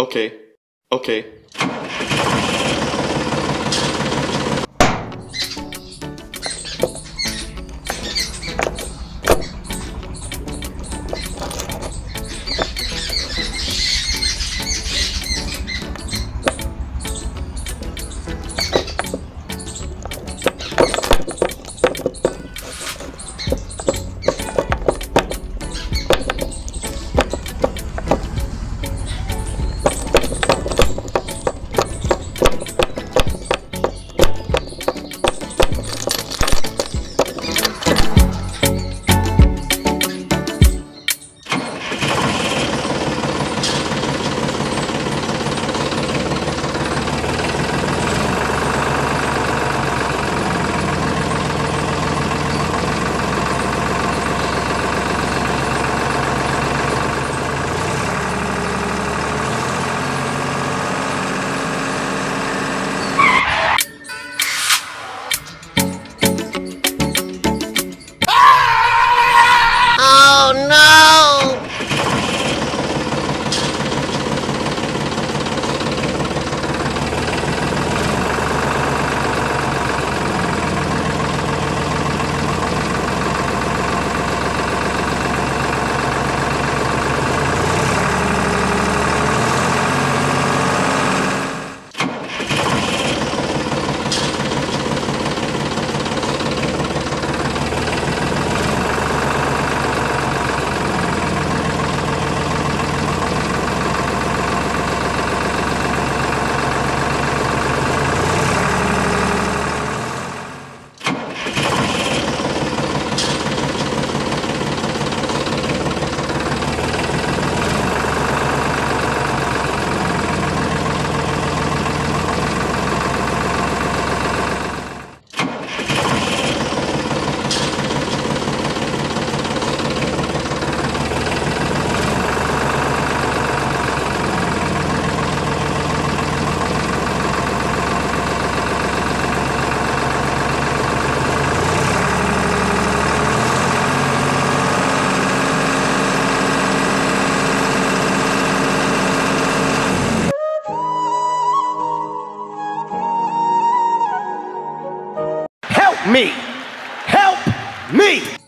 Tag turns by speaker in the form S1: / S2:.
S1: Okay. Okay.
S2: Me! Help me!